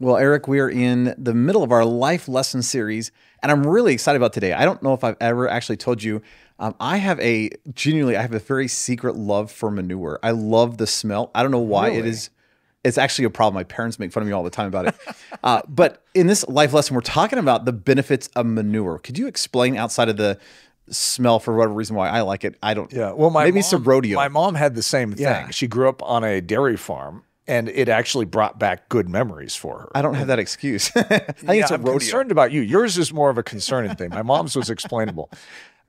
Well, Eric, we are in the middle of our life lesson series, and I'm really excited about today. I don't know if I've ever actually told you, um, I have a genuinely, I have a very secret love for manure. I love the smell. I don't know why it Really? is. It's actually a problem. My parents make fun of me all the time about it. uh, but in this life lesson, we're talking about the benefits of manure. Could you explain outside of the smell for whatever reason why I like it? I don't. Yeah. Well, my maybe mom, it's a rodeo. My mom had the same thing. Yeah. She grew up on a dairy farm, and it actually brought back good memories for her. I don't have that excuse. I think it's a I'm rodeo. concerned about you. Yours is more of a concerning thing. My mom's was explainable.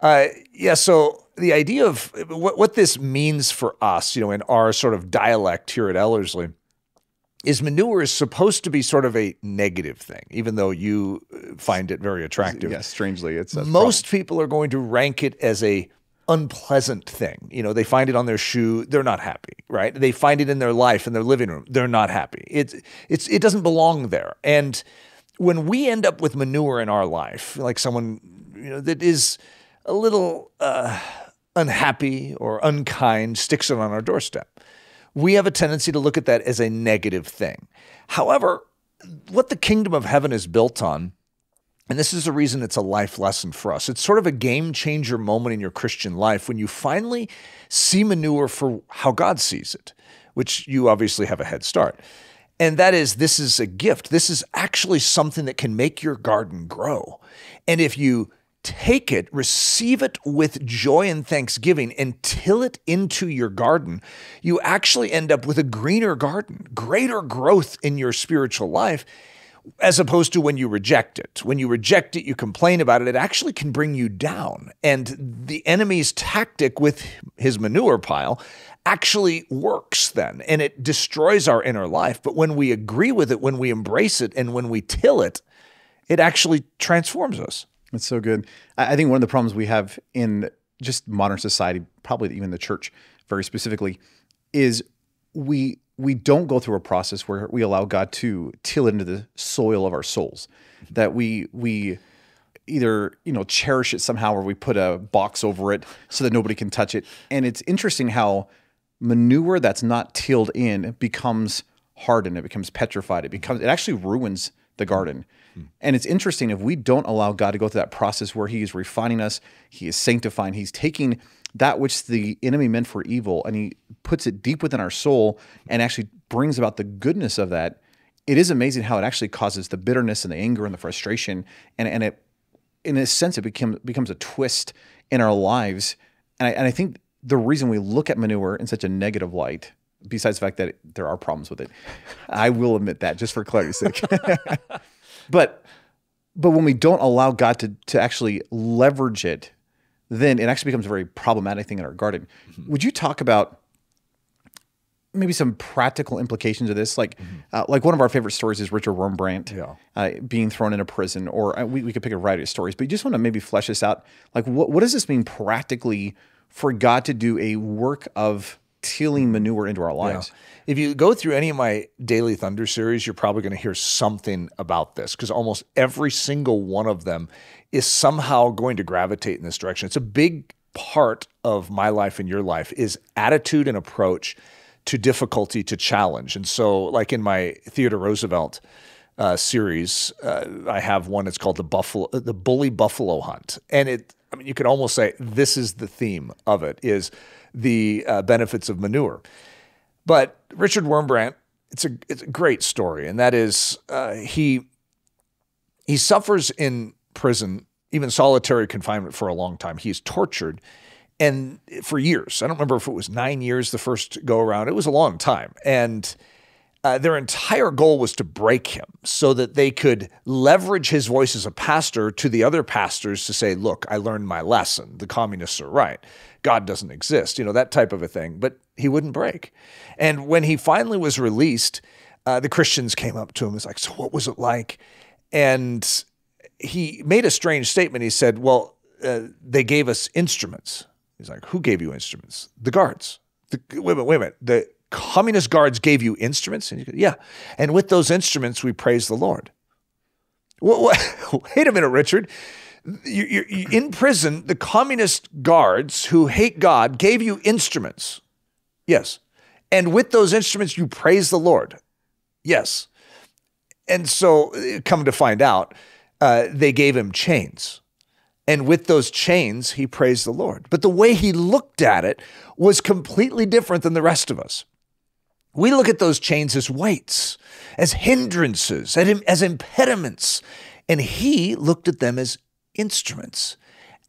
Uh, yeah. So the idea of what, what this means for us, you know, in our sort of dialect here at Ellerslie, is manure is supposed to be sort of a negative thing, even though you uh, find it very attractive. Yes, strangely, it's Most people are going to rank it as a unpleasant thing. You know, they find it on their shoe, they're not happy, right? They find it in their life in their living room, they're not happy. It's it's it doesn't belong there. And when we end up with manure in our life, like someone you know that is a little uh, unhappy or unkind sticks it on our doorstep, we have a tendency to look at that as a negative thing. However, what the kingdom of heaven is built on and this is the reason it's a life lesson for us. It's sort of a game changer moment in your Christian life when you finally see manure for how God sees it, which you obviously have a head start. And that is, this is a gift. This is actually something that can make your garden grow. And if you take it, receive it with joy and thanksgiving, and till it into your garden, you actually end up with a greener garden, greater growth in your spiritual life as opposed to when you reject it. When you reject it, you complain about it, it actually can bring you down. And the enemy's tactic with his manure pile actually works then and it destroys our inner life. But when we agree with it, when we embrace it, and when we till it, it actually transforms us. That's so good. I think one of the problems we have in just modern society, probably even the church very specifically, is we we don't go through a process where we allow God to till into the soil of our souls. That we we either you know cherish it somehow or we put a box over it so that nobody can touch it. And it's interesting how manure that's not tilled in becomes hardened, it becomes petrified, it becomes it actually ruins the garden. And it's interesting if we don't allow God to go through that process where He is refining us, He is sanctifying, He's taking that which the enemy meant for evil and He puts it deep within our soul and actually brings about the goodness of that. It is amazing how it actually causes the bitterness and the anger and the frustration, and and it, in a sense, it becomes becomes a twist in our lives. And I, and I think the reason we look at manure in such a negative light, besides the fact that there are problems with it, I will admit that just for clarity's sake. but but when we don't allow God to to actually leverage it, then it actually becomes a very problematic thing in our garden. Would you talk about maybe some practical implications of this? Like uh, like one of our favorite stories is Richard Wurmbrand Yeah. uh, being thrown into prison, or uh, we, we could pick a variety of stories, but you just want to maybe flesh this out. Like what what does this mean practically for God to do a work of tilling manure into our lives? If you go through any of my Daily Thunder series, you're probably going to hear something about this because almost every single one of them is somehow going to gravitate in this direction. It's a big part of my life and your life is attitude and approach to difficulty, to challenge. And so, like in my Theodore Roosevelt uh, series, uh, I have one. It's called the Buffalo, the Bully Buffalo Hunt, and it. I mean, you could almost say this is the theme of it: is the uh, benefits of manure. But Richard Wurmbrand, it's a it's a great story, and that is uh, he he suffers in prison, even solitary confinement for a long time. He's tortured, and for years. I don't remember if it was nine years the first go around. It was a long time, and uh, their entire goal was to break him so that they could leverage his voice as a pastor to the other pastors to say, "Look, I learned my lesson. The communists are right. God doesn't exist." You know that type of a thing. But he wouldn't break. And when he finally was released, uh, the Christians came up to him. It's like, "So what was it like?" And he made a strange statement. He said, "Well, uh, they gave us instruments." He's like, "Who gave you instruments? The guards." The, wait a minute, wait a minute. The communist guards gave you instruments? And he goes, yeah. And with those instruments, we praise the Lord. Wha- wha- Wait a minute, Richard. You, you, you, in prison, the communist guards who hate God gave you instruments. Yes. And with those instruments, you praise the Lord. Yes. And so, come to find out, uh, they gave him chains. And with those chains, he praised the Lord. But the way he looked at it was completely different than the rest of us. We look at those chains as weights, as hindrances, as impediments. And he looked at them as instruments,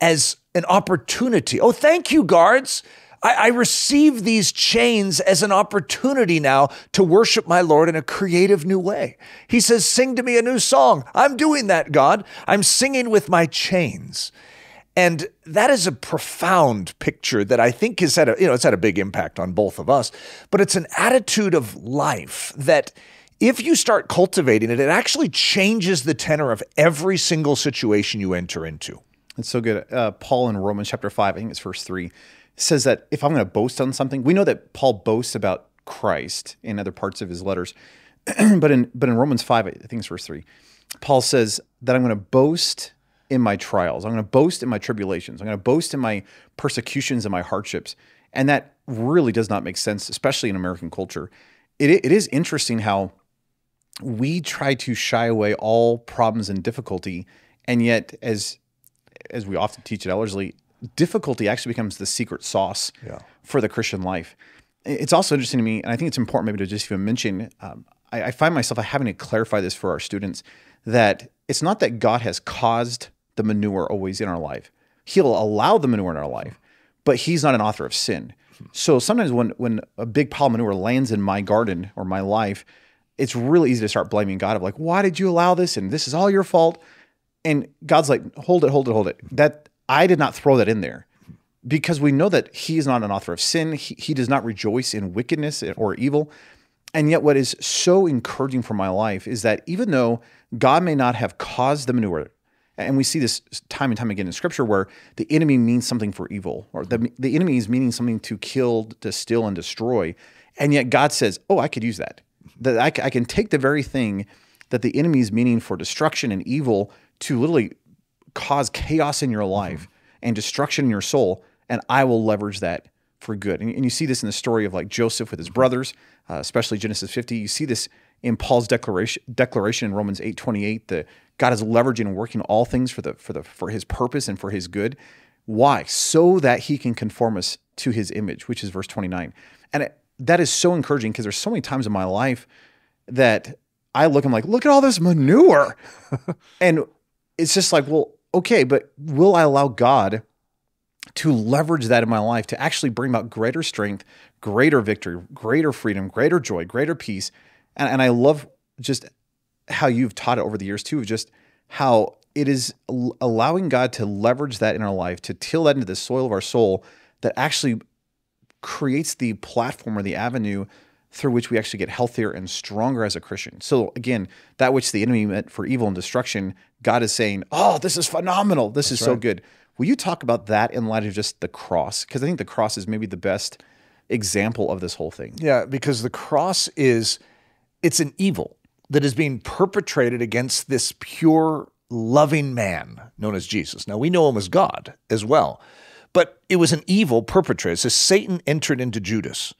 as an opportunity. Oh, thank you, guards. I, I receive these chains as an opportunity now to worship my Lord in a creative new way. He says, Sing to me a new song. I'm doing that, God. I'm singing with my chains. And that is a profound picture that I think has had a, you know, it's had a big impact on both of us, but it's an attitude of life that if you start cultivating it, it actually changes the tenor of every single situation you enter into. It's so good. Uh, Paul in Romans chapter 5, I think it's verse 3, says that if I'm going to boast on something, we know that Paul boasts about Christ in other parts of his letters. but in but in Romans 5, I think it's verse 3, Paul says that I'm going to boast in my trials. I'm going to boast in my tribulations. I'm going to boast in my persecutions and my hardships. And that really does not make sense, especially in American culture. It, it is interesting how we try to shy away all problems and difficulty. And yet, as as we often teach at Ellerslie, difficulty actually becomes the secret sauce yeah. for the Christian life. It's also interesting to me, and I think it's important maybe to just even mention. Um, I, I find myself having to clarify this for our students that it's not that God has caused the manure always in our life. He'll allow the manure in our life, but He's not an author of sin. So sometimes when when a big pile of manure lands in my garden or my life, it's really easy to start blaming God of like, why did you allow this? And this is all your fault. And God's like, hold it, hold it, hold it. That I did not throw that in there because we know that he is not an author of sin. He, he does not rejoice in wickedness or evil. And yet, what is so encouraging for my life is that even though God may not have caused the manure, and we see this time and time again in scripture where the enemy means something for evil, or the, the enemy is meaning something to kill, to steal, and destroy. And yet, God says, Oh, I could use that. That I, I can take the very thing that the enemy is meaning for destruction and evil to literally cause chaos in your life mm-hmm. and destruction in your soul, and I will leverage that for good. And, and, you see this in the story of like Joseph with his brothers, uh, especially Genesis 50. You see this in Paul's declaration declaration in Romans 8 28 that God is leveraging and working all things for the for the for his purpose and for his good. Why? So that he can conform us to his image, which is verse 29. And it, that is so encouraging because there's so many times in my life that I look, I'm like, look at all this manure. and it's just like, well, okay, but will I allow God to leverage that in my life to actually bring about greater strength, greater victory, greater freedom, greater joy, greater peace? And, and I love just how you've taught it over the years too, of just how it is allowing God to leverage that in our life, to till that into the soil of our soul that actually creates the platform or the avenue through which we actually get healthier and stronger as a Christian. So again, that which the enemy meant for evil and destruction, God is saying, "Oh, this is phenomenal. This That's is right. so good." Will you talk about that in light of just the cross? Because I think the cross is maybe the best example of this whole thing. Yeah, because the cross is it's an evil that is being perpetrated against this pure loving man known as Jesus. Now we know him as God as well. But it was an evil perpetrated. So Satan entered into Judas.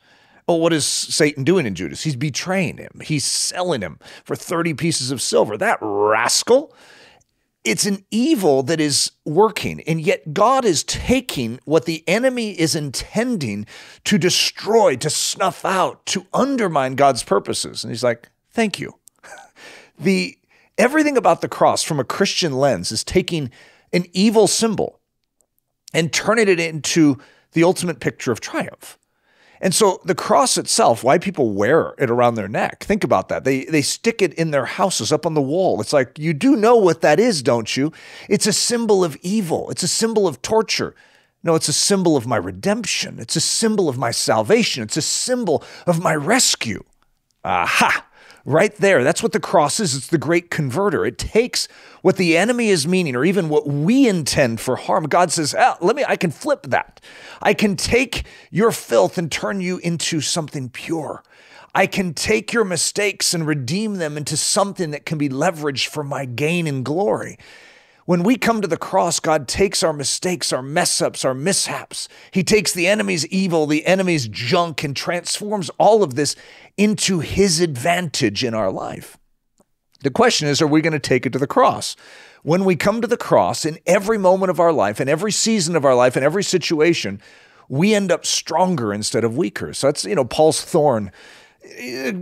Well, what is Satan doing in Judas? He's betraying him. He's selling him for 30 pieces of silver. That rascal. It's an evil that is working. And yet God is taking what the enemy is intending to destroy, to snuff out, to undermine God's purposes. And he's like, thank you. The everything about the cross from a Christian lens is taking an evil symbol and turning it into the ultimate picture of triumph. And so the cross itself, why people wear it around their neck, think about that. They, they stick it in their houses up on the wall. It's like, you do know what that is, don't you? It's a symbol of evil, it's a symbol of torture. No, it's a symbol of my redemption. It's a symbol of my salvation. It's a symbol of my rescue. Aha! Right there. That's what the cross is. It's the great converter. It takes what the enemy is meaning or even what we intend for harm. God says, ah, let me, I can flip that. I can take your filth and turn you into something pure. I can take your mistakes and redeem them into something that can be leveraged for my gain and glory. When we come to the cross, God takes our mistakes, our mess ups, our mishaps. He takes the enemy's evil, the enemy's junk, and transforms all of this into his advantage in our life. The question is, are we going to take it to the cross? When we come to the cross in every moment of our life, in every season of our life, in every situation, we end up stronger instead of weaker. So that's, you know, Paul's thorn.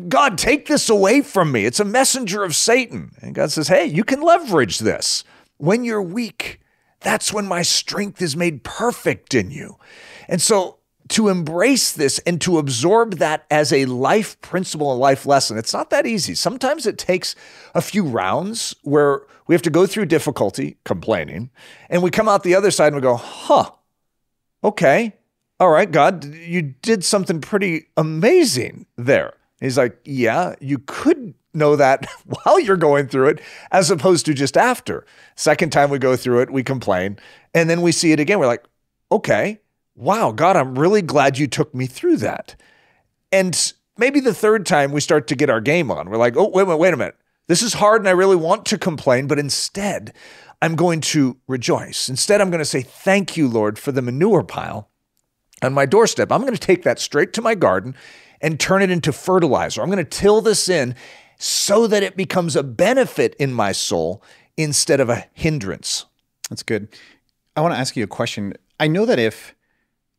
God, take this away from me. It's a messenger of Satan. And God says, hey, you can leverage this. When you're weak, that's when my strength is made perfect in you. And so to embrace this and to absorb that as a life principle and life lesson, it's not that easy. Sometimes it takes a few rounds where we have to go through difficulty, complaining, and we come out the other side and we go, huh, okay, all right, God, you did something pretty amazing there. He's like, yeah, you could know that while you're going through it as opposed to just after. Second time we go through it, we complain, and then we see it again. We're like, okay, wow, God, I'm really glad you took me through that. And maybe the third time we start to get our game on. We're like, oh, wait minute, wait a minute. This is hard and I really want to complain, but instead, I'm going to rejoice. Instead, I'm going to say, Thank you, Lord, for the manure pile on my doorstep. I'm going to take that straight to my garden and turn it into fertilizer. I'm going to till this in so that it becomes a benefit in my soul instead of a hindrance. That's good. I want to ask you a question. I know that if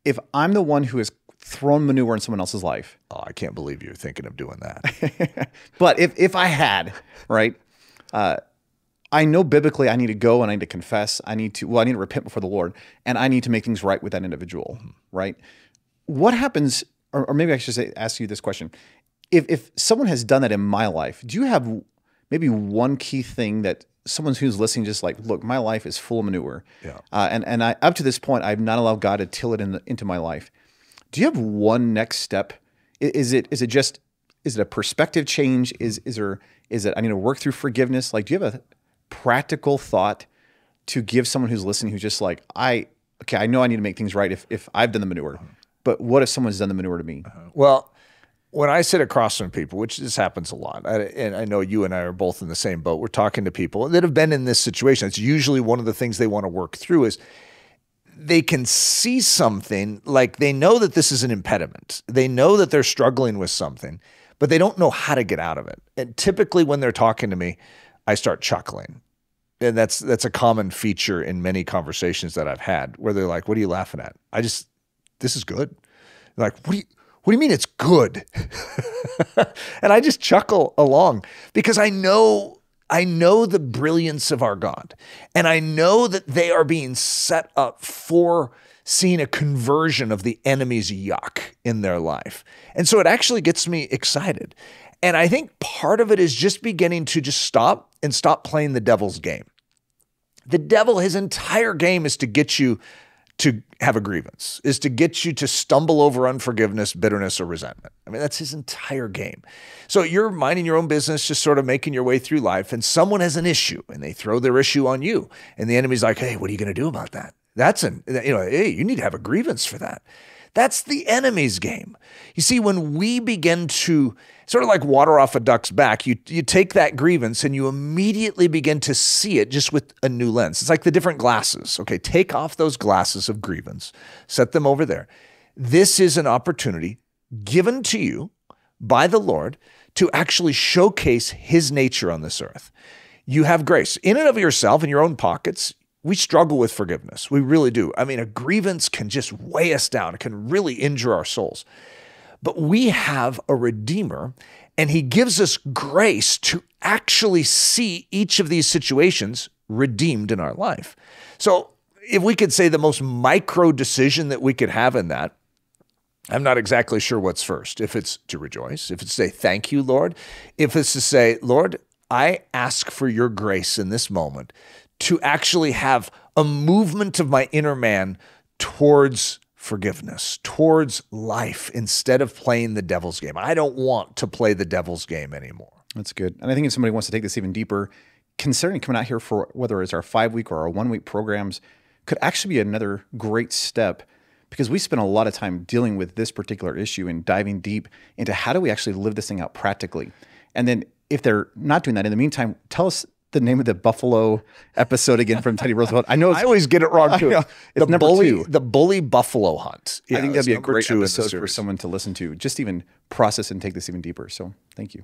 if I'm the one who has thrown manure in someone else's life, oh, I can't believe you're thinking of doing that. but if if I had, right, uh, I know biblically I need to go and I need to confess. I need to well, I need to repent before the Lord, and I need to make things right with that individual, mm-hmm. right? What happens? Or, or maybe I should say, ask you this question: If if someone has done that in my life, do you have maybe one key thing that someone who's listening just like, look, my life is full of manure. Yeah. Uh, and and I up to this point, I've not allowed God to till it in the, into my life. Do you have one next step? Is it is it just is it a perspective change? Is is there is it I need to work through forgiveness? Like, do you have a practical thought to give someone who's listening who's just like, I okay, I know I need to make things right if if I've done the manure, but what if someone's done the manure to me? Uh-huh. Well when I sit across from people, which this happens a lot, I, and I know you and I are both in the same boat, we're talking to people that have been in this situation. It's usually one of the things they want to work through is they can see something like they know that this is an impediment. They know that they're struggling with something, but they don't know how to get out of it. And typically when they're talking to me, I start chuckling. And that's that's a common feature in many conversations that I've had where they're like, "What are you laughing at?" I just this is good. Like, "What do you what do you mean it's good? and I just chuckle along because I know I know the brilliance of our God. And I know that they are being set up for seeing a conversion of the enemy's yuck in their life. And so it actually gets me excited. And I think part of it is just beginning to just stop and stop playing the devil's game. The devil, his entire game is to get you to have a grievance, is to get you to stumble over unforgiveness, bitterness, or resentment. I mean, that's his entire game. So you're minding your own business, just sort of making your way through life, and someone has an issue and they throw their issue on you. And the enemy's like, hey, what are you going to do about that? That's an, you know, hey, you need to have a grievance for that. That's the enemy's game. You see, when we begin to sort of like water off a duck's back, you, you take that grievance and you immediately begin to see it just with a new lens. It's like the different glasses. Okay, take off those glasses of grievance, set them over there. This is an opportunity given to you by the Lord to actually showcase his nature on this earth. You have grace in and of yourself in your own pockets we struggle with forgiveness. We really do. I mean, a grievance can just weigh us down, it can really injure our souls. But we have a Redeemer, and He gives us grace to actually see each of these situations redeemed in our life. So, if we could say the most micro decision that we could have in that, I'm not exactly sure what's first. If it's to rejoice, if it's to say, Thank you, Lord, if it's to say, Lord, I ask for your grace in this moment to actually have a movement of my inner man towards forgiveness, towards life, instead of playing the devil's game. I don't want to play the devil's game anymore. That's good. And I think if somebody wants to take this even deeper, considering coming out here for whether it's our five week or our one week programs, could actually be another great step because we spend a lot of time dealing with this particular issue and diving deep into how do we actually live this thing out practically. And then if they're not doing that in the meantime, tell us the name of the Buffalo episode again from Teddy Roosevelt? I know I always get it wrong too. It's the number bully, two. the bully buffalo hunt. I think that'd be a great episode for someone to listen to. Just even process and take this even deeper. So thank you.